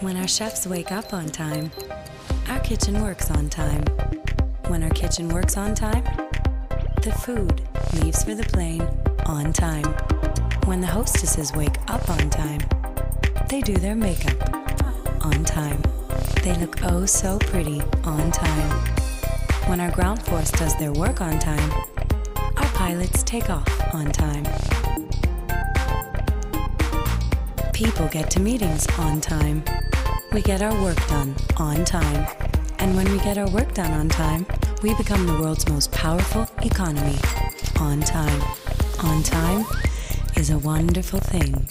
When our chefs wake up on time, our kitchen works on time. When our kitchen works on time, the food leaves for the plane on time. When the hostesses wake up on time, they do their makeup on time. They look oh so pretty on time. When our ground force does their work on time, our pilots take off on time. People get to meetings on time. We get our work done on time. And when we get our work done on time, we become the world's most powerful economy on time. On time is a wonderful thing.